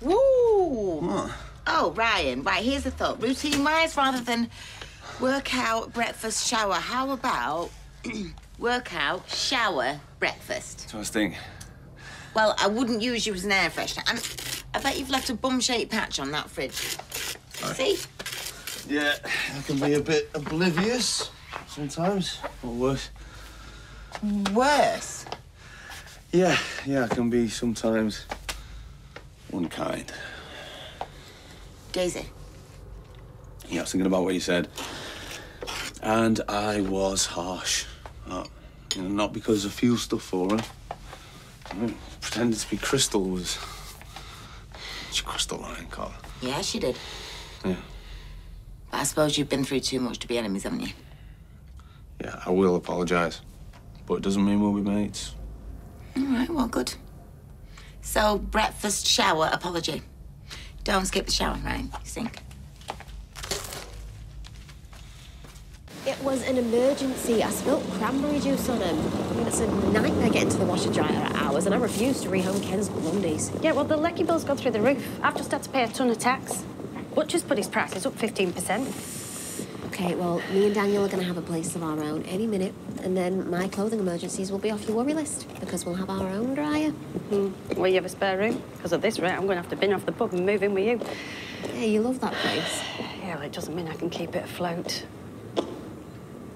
Woo! What? Oh, Ryan, right, here's the thought. Routine-wise, rather than workout, breakfast, shower, how about workout, shower, breakfast? So I was thinking. Well, I wouldn't use you as an air freshener. And I bet you've left a bum-shaped patch on that fridge. See? Yeah, I can be a bit oblivious sometimes, or worse. Worse. Yeah, yeah, I can be sometimes unkind. Daisy. Yeah, I was thinking about what you said, and I was harsh. Uh, you know, not because I feel stuff for her. You know, pretending to be Crystal was. She Crystal line, Carla. Yeah, she did. Yeah. But I suppose you've been through too much to be enemies, haven't you? Yeah, I will apologise, but it doesn't mean we'll be mates. All right, well, good. So, breakfast, shower, apology. Don't skip the shower, Ryan. You stink. It was an emergency. I spilt cranberry juice on him. I mean, it's a nightmare getting to the washer dryer at hours, and I refuse to rehome Ken's blondies. Yeah, well, the lecky bill's gone through the roof. I've just had to pay a ton of tax. Butcher's put his prices up 15%. Okay, well, me and Daniel are going to have a place of our own any minute, and then my clothing emergencies will be off your worry list because we'll have our own dryer. Will you have a spare room? Because at this rate, I'm going to have to bin off the pub and move in with you. Yeah, you love that place. Yeah, well, it doesn't mean I can keep it afloat.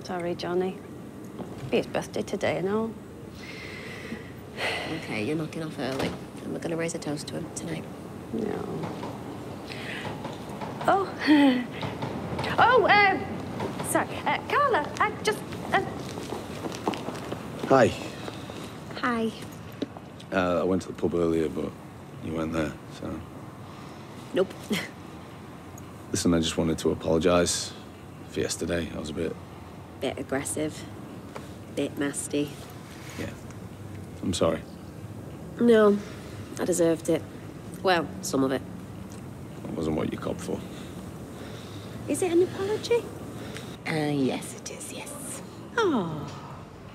Sorry, Johnny. Be his birthday today and all. Okay, you're knocking off early, and we're going to raise a toast to him tonight. No. Oh. oh, um, sorry. Uh, Carla, I just... Uh, Hi. Hi. Uh, I went to the pub earlier, but you weren't there, so. Nope. Listen, I just wanted to apologise for yesterday. I was a bit. Bit aggressive. Bit nasty. Yeah. I'm sorry. No, I deserved it. Well, some of it. It wasn't what you copped for. Is it an apology? Uh, yes, it is, yes. oh.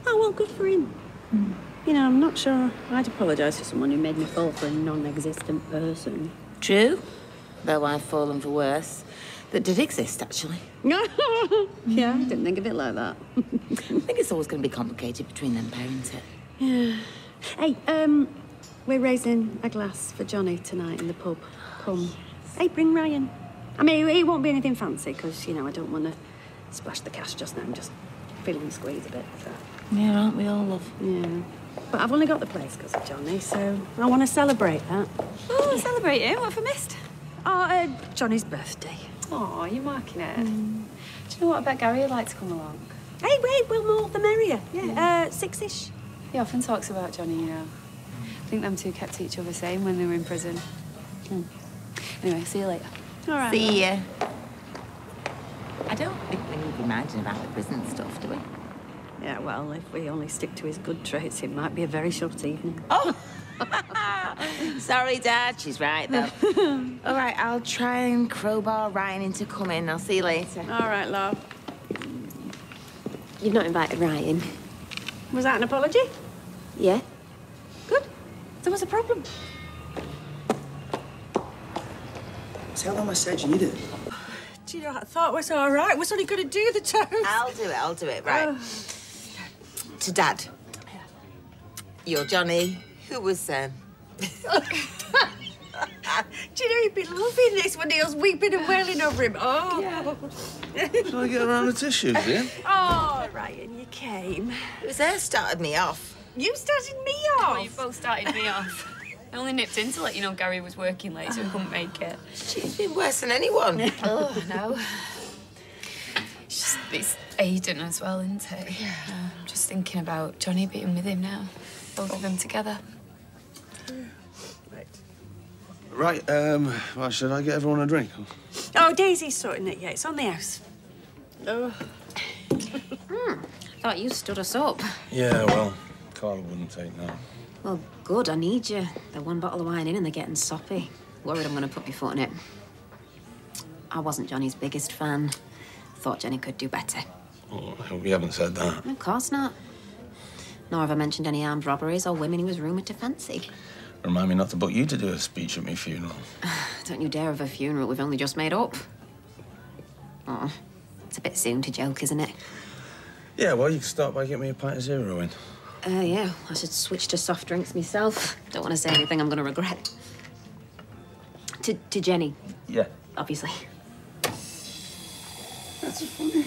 Oh, well, good for him. You know, I'm not sure I'd apologise to someone who made me fall for a non-existent person. True, though I've fallen for worse. That did exist, actually. yeah, I didn't think of it like that. I think it's always going to be complicated between them parents. it? Yeah. Hey, um, we're raising a glass for Johnny tonight in the pub. Come. Hey, bring Ryan. I mean, it won't be anything fancy because, you know, I don't want to splash the cash just now. I'm just feeling the squeeze a bit, so. Yeah, aren't we all, love? Yeah. But I've only got the place because of Johnny, so I want to celebrate that. Oh, celebrating? What have I missed? Oh, uh, Johnny's birthday. Oh, you're marking it. Do you know what? I bet Gary would like to come along. Hey, wait, well, more the merrier. Yeah, uh, six-ish. He often talks about Johnny, you know. I think them two kept each other sane when they were in prison. Hmm. Anyway, see you later. All right. See ya. I don't think we imagine about the prison stuff, do we? Yeah, well, if we only stick to his good traits, it might be a very short evening. Oh! Sorry, Dad. She's right, though. All right, I'll try and crowbar Ryan into coming. I'll see you later. All right, love. You've not invited Ryan. Was that an apology? Yeah? Good. So was a problem? Tell them I said you needed it. Do you know, I thought it was all right. Was only going to do the toast. I'll do it. I'll do it. Right. To Dad. You're Johnny, who was um, Do you know he'd be loving this when he was weeping and wailing over him? Oh. Shall I get around the tissues, yeah? Oh, Ryan, you came. It was there started me off. You started me Oh, you both started me off. I only nipped in to let you know Gary was working late, so he couldn't make it. She's been worse than anyone. Oh, no. It's just it's Aidan as well, isn't it? Yeah. I'm just thinking about Johnny being with him now. Both of them together. Right, Right, um, well, should I get everyone a drink? Oh, Daisy's sorting it, yeah. It's on the house. Oh. I thought you stood us up. Yeah, well, Carla wouldn't take no. Well, good, I need you. They're one bottle of wine in and they're getting soppy. Worried I'm gonna put my foot in it. I wasn't Johnny's biggest fan. Thought Jenny could do better. Oh, I hope you haven't said that. Of course not. Nor have I mentioned any armed robberies or women he was rumoured to fancy. Remind me not to book you to do a speech at my funeral. Don't you dare have a funeral we've only just made up. Oh, it's a bit soon to joke, isn't it? Yeah, well, you can start by getting me a pint of zero in. Uh, yeah, I should switch to soft drinks myself. Don't want to say anything I'm going to regret. To, to Jenny, Yeah. obviously. That's funny.